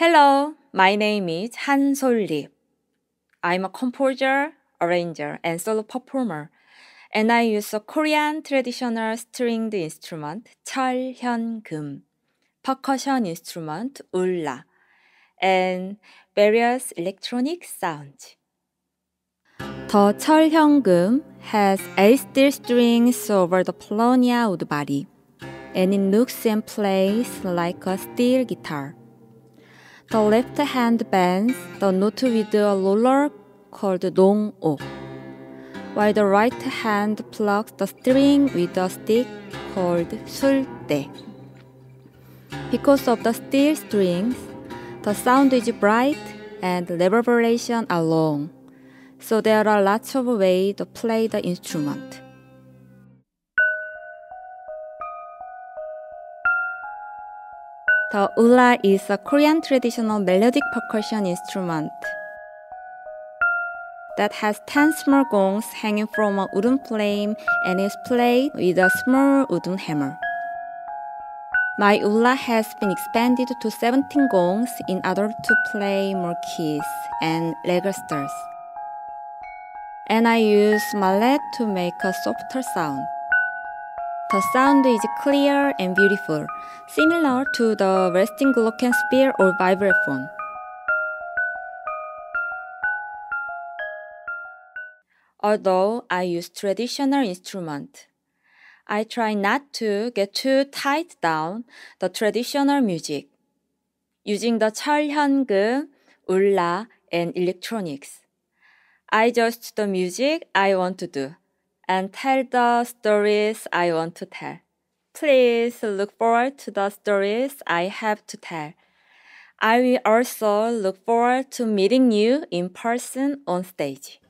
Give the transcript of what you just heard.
Hello, my name is Han Solip. I'm a composer, arranger, and solo performer, and I use a Korean traditional stringed instrument, 철현금, percussion instrument, 울라, and various electronic sounds. The 철현금 has eight steel strings over the Paulownia wood body, and it looks and plays like a steel guitar. The left hand bends the note with a roller called dong o, while the right hand plucks the string with a stick called sulde. Because of the steel strings, the sound is bright and reverberation are long, so there are lots of ways to play the instrument. The ula is a Korean traditional melodic percussion instrument that has 10 small gongs hanging from a wooden frame and is played with a small wooden hammer. My ula has been expanded to 17 gongs in order to play more keys and registers. And I use mallet to make a softer sound. The sound is clear and beautiful, similar to the resting glockenspiel or vibraphone. Although I use traditional instrument, I try not to get too tied down the traditional music, using the 철현금, 울라, and electronics. I just the music I want to do and tell the stories I want to tell. Please look forward to the stories I have to tell. I will also look forward to meeting you in person on stage.